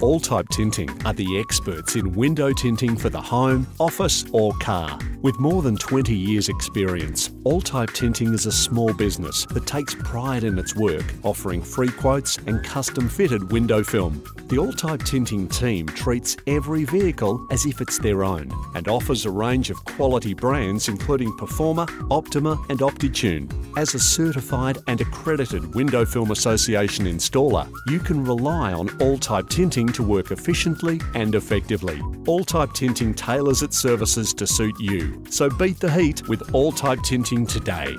All Type Tinting are the experts in window tinting for the home, office, or car. With more than 20 years' experience, All Type Tinting is a small business that takes pride in its work, offering free quotes and custom fitted window film. The All Type Tinting team treats every vehicle as if it's their own and offers a range of quality brands including Performer, Optima, and OptiTune. As a certified and accredited Window Film Association installer, you can rely on All Type Tinting to work efficiently and effectively. All Type Tinting tailors its services to suit you. So beat the heat with All Type Tinting today.